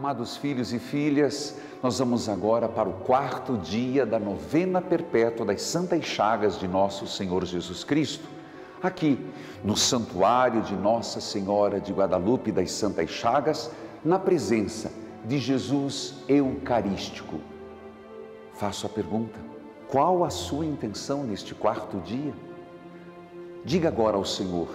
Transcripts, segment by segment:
Amados filhos e filhas, nós vamos agora para o quarto dia da novena perpétua das Santas Chagas de nosso Senhor Jesus Cristo. Aqui, no santuário de Nossa Senhora de Guadalupe das Santas Chagas, na presença de Jesus Eucarístico. Faço a pergunta: qual a sua intenção neste quarto dia? Diga agora ao Senhor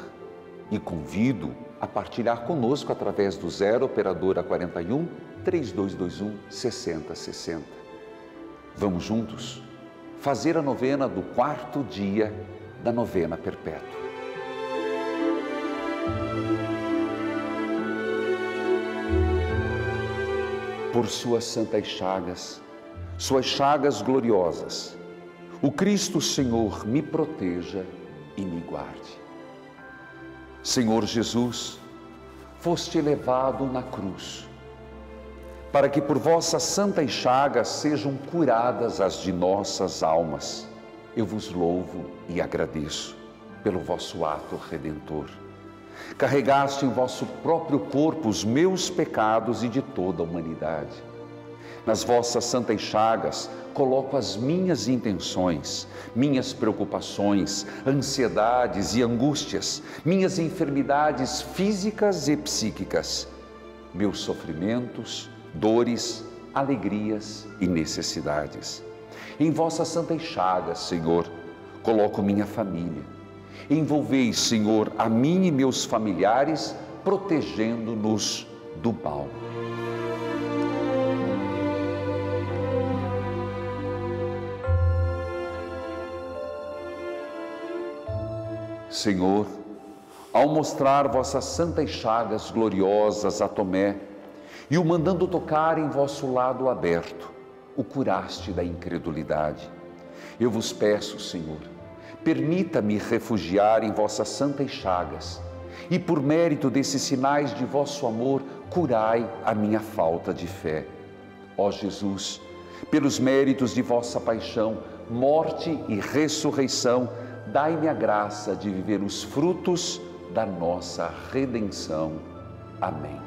e convido a partilhar conosco através do 0 operadora 41 3221 6060. Vamos juntos fazer a novena do quarto dia da novena perpétua. Por suas santas chagas, suas chagas gloriosas, o Cristo Senhor me proteja e me guarde. Senhor Jesus, foste elevado na cruz, para que por vossas santas chagas sejam curadas as de nossas almas. Eu vos louvo e agradeço pelo vosso ato redentor. Carregaste em vosso próprio corpo os meus pecados e de toda a humanidade nas vossas santas chagas, coloco as minhas intenções, minhas preocupações, ansiedades e angústias, minhas enfermidades físicas e psíquicas, meus sofrimentos, dores, alegrias e necessidades. Em vossas santas chagas, Senhor, coloco minha família. Envolvei, Senhor, a mim e meus familiares, protegendo-nos do mal. Senhor, ao mostrar vossas santas chagas gloriosas a Tomé e o mandando tocar em vosso lado aberto, o curaste da incredulidade. Eu vos peço, Senhor, permita-me refugiar em vossas santas chagas e, por mérito desses sinais de vosso amor, curai a minha falta de fé. Ó Jesus, pelos méritos de vossa paixão, morte e ressurreição, dai-me a graça de viver os frutos da nossa redenção. Amém.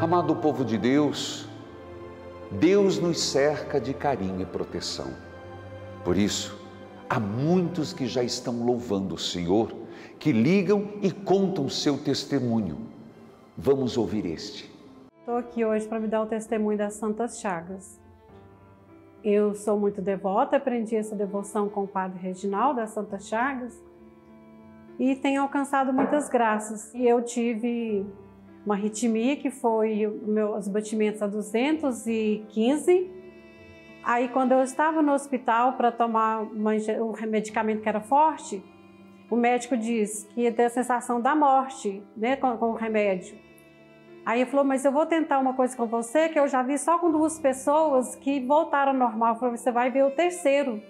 Amado povo de Deus, Deus nos cerca de carinho e proteção. Por isso, há muitos que já estão louvando o Senhor, que ligam e contam seu testemunho. Vamos ouvir este. Estou aqui hoje para me dar o testemunho das Santas Chagas. Eu sou muito devota, aprendi essa devoção com o Padre Reginaldo das Santas Chagas e tenho alcançado muitas graças. E eu tive uma arritmia que foi meus batimentos a 215. Aí quando eu estava no hospital para tomar uma, um medicamento que era forte, o médico disse que ia ter a sensação da morte né, com, com o remédio. Aí ele falou, mas eu vou tentar uma coisa com você que eu já vi só com duas pessoas que voltaram ao normal. Ele falou, você vai ver o terceiro.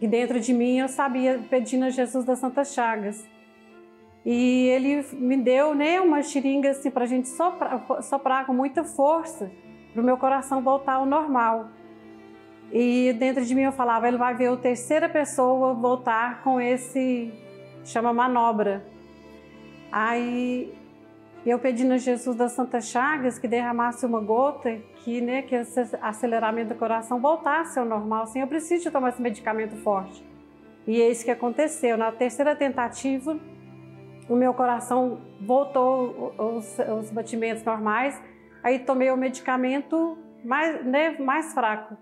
E dentro de mim eu sabia, pedindo a Jesus das Santas Chagas. E ele me deu né, uma xiringa assim, para a gente soprar, soprar com muita força, para o meu coração voltar ao normal. E dentro de mim eu falava, ele vai ver a terceira pessoa voltar com esse, chama manobra. Aí eu pedindo a Jesus das Santas Chagas que derramasse uma gota, que, né, que esse aceleramento do coração voltasse ao normal, assim, eu preciso tomar esse medicamento forte. E é isso que aconteceu. Na terceira tentativa, o meu coração voltou os, os batimentos normais, aí tomei o medicamento mais, né, mais fraco.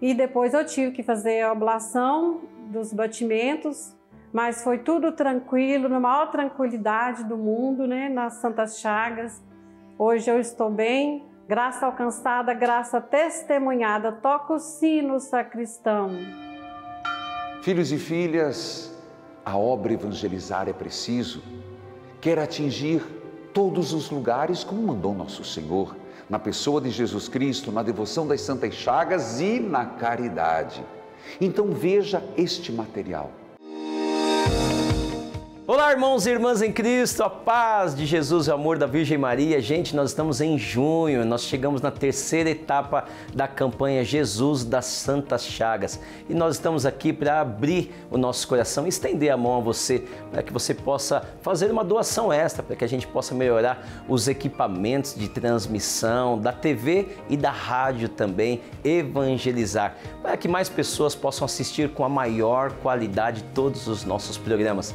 E depois eu tive que fazer a ablação dos batimentos, mas foi tudo tranquilo, na maior tranquilidade do mundo, né, nas Santas Chagas. Hoje eu estou bem, graça alcançada, graça testemunhada. Toca o sino, sacristão. Filhos e filhas, a obra evangelizar é preciso. Quer atingir todos os lugares como mandou nosso Senhor, na pessoa de Jesus Cristo, na devoção das Santas Chagas e na caridade. Então veja este material Olá, irmãos e irmãs em Cristo, a paz de Jesus e o amor da Virgem Maria. Gente, nós estamos em junho, nós chegamos na terceira etapa da campanha Jesus das Santas Chagas e nós estamos aqui para abrir o nosso coração estender a mão a você para que você possa fazer uma doação extra, para que a gente possa melhorar os equipamentos de transmissão da TV e da rádio também, evangelizar, para que mais pessoas possam assistir com a maior qualidade todos os nossos programas.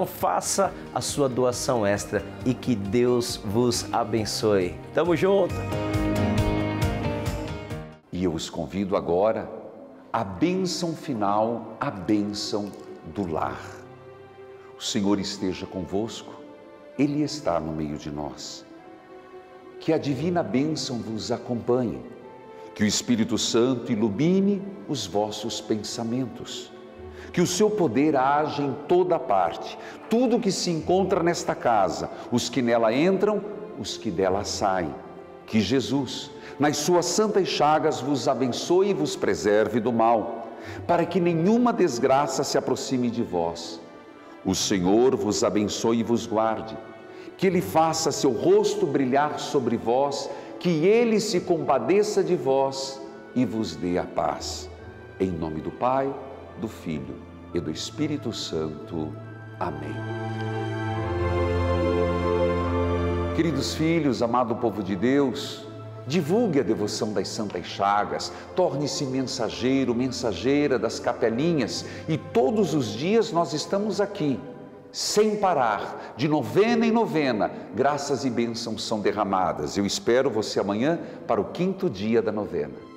Então faça a sua doação extra e que Deus vos abençoe. Tamo junto! E eu os convido agora à bênção final, a bênção do lar. O Senhor esteja convosco, Ele está no meio de nós. Que a divina bênção vos acompanhe, que o Espírito Santo ilumine os vossos pensamentos que o seu poder age em toda parte. Tudo que se encontra nesta casa, os que nela entram, os que dela saem. Que Jesus, nas suas santas chagas, vos abençoe e vos preserve do mal, para que nenhuma desgraça se aproxime de vós. O Senhor vos abençoe e vos guarde, que Ele faça seu rosto brilhar sobre vós, que Ele se compadeça de vós e vos dê a paz. Em nome do Pai, do Filho e do Espírito Santo. Amém. Queridos filhos, amado povo de Deus, divulgue a devoção das Santas Chagas, torne-se mensageiro, mensageira das capelinhas e todos os dias nós estamos aqui, sem parar, de novena em novena, graças e bênçãos são derramadas. Eu espero você amanhã para o quinto dia da novena.